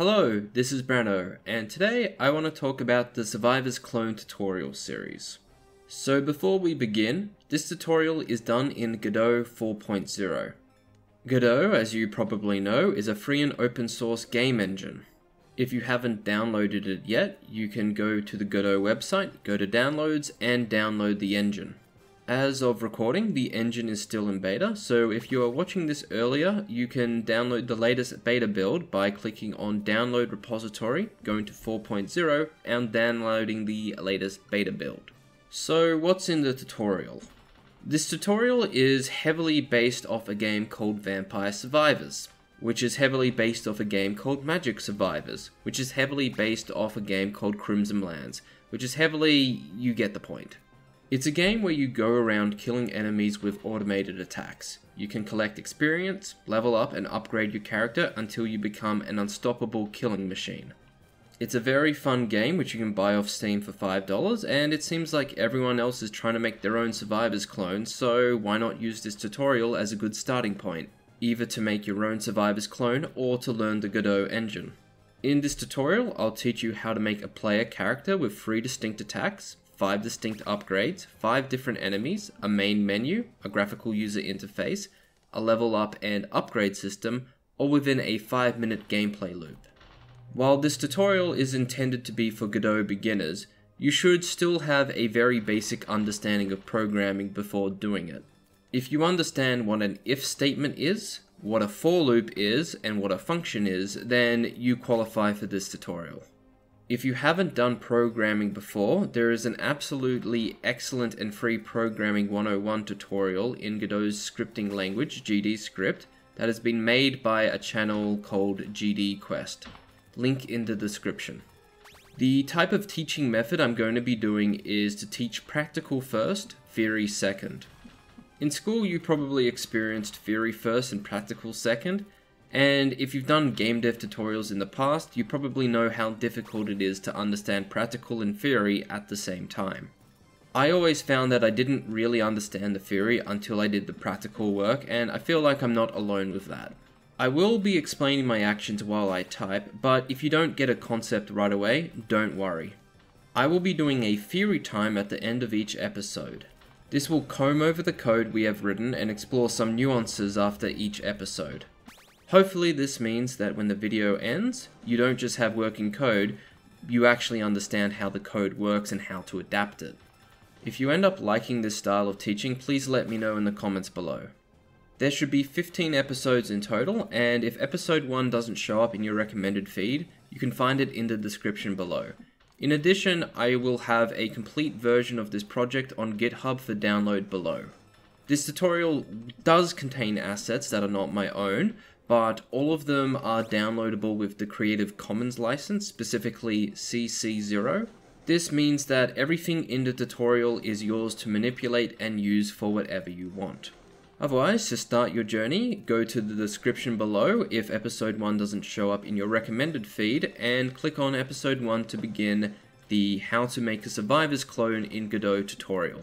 Hello, this is Branno, and today I want to talk about the Survivors Clone tutorial series. So before we begin, this tutorial is done in Godot 4.0. Godot, as you probably know, is a free and open source game engine. If you haven't downloaded it yet, you can go to the Godot website, go to downloads, and download the engine. As of recording, the engine is still in beta, so if you are watching this earlier, you can download the latest beta build by clicking on Download Repository, going to 4.0, and downloading the latest beta build. So what's in the tutorial? This tutorial is heavily based off a game called Vampire Survivors, which is heavily based off a game called Magic Survivors, which is heavily based off a game called Crimson Lands, which is heavily, you get the point. It's a game where you go around killing enemies with automated attacks. You can collect experience, level up, and upgrade your character until you become an unstoppable killing machine. It's a very fun game which you can buy off Steam for $5, and it seems like everyone else is trying to make their own Survivors clone, so why not use this tutorial as a good starting point, either to make your own Survivors clone or to learn the Godot engine. In this tutorial, I'll teach you how to make a player character with three distinct attacks, 5 distinct upgrades, 5 different enemies, a main menu, a graphical user interface, a level up and upgrade system, all within a 5 minute gameplay loop. While this tutorial is intended to be for Godot beginners, you should still have a very basic understanding of programming before doing it. If you understand what an if statement is, what a for loop is, and what a function is, then you qualify for this tutorial. If you haven't done programming before, there is an absolutely excellent and free Programming 101 tutorial in Godot's scripting language, GDScript, that has been made by a channel called GDQuest. Link in the description. The type of teaching method I'm going to be doing is to teach practical first, theory second. In school you probably experienced theory first and practical second, and if you've done game dev tutorials in the past, you probably know how difficult it is to understand practical and theory at the same time. I always found that I didn't really understand the theory until I did the practical work, and I feel like I'm not alone with that. I will be explaining my actions while I type, but if you don't get a concept right away, don't worry. I will be doing a theory time at the end of each episode. This will comb over the code we have written and explore some nuances after each episode. Hopefully this means that when the video ends, you don't just have working code, you actually understand how the code works and how to adapt it. If you end up liking this style of teaching, please let me know in the comments below. There should be 15 episodes in total, and if episode 1 doesn't show up in your recommended feed, you can find it in the description below. In addition, I will have a complete version of this project on GitHub for download below. This tutorial does contain assets that are not my own, but all of them are downloadable with the Creative Commons license, specifically CC0. This means that everything in the tutorial is yours to manipulate and use for whatever you want. Otherwise, to start your journey, go to the description below if episode 1 doesn't show up in your recommended feed, and click on episode 1 to begin the How to Make a Survivor's Clone in Godot tutorial.